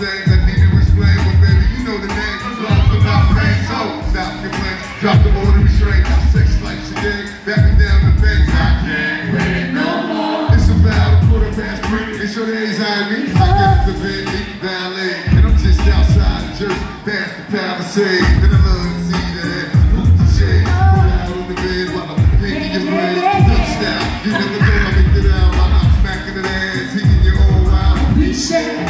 sex that need to explain, but baby, you know the name. Love pain, so stop complaining. Drop the order restraint, a gig. Back down the I can't wait no more. It's about a quarter past three. It's your days I need. I get the Bentley and I'm just outside the Jersey, past the Palisade, and I love to see that. Poop the shade, put out on the bed while I'm painting your red. style. you never know I make it out while I'm smacking an ass, hitting your own wild. shake.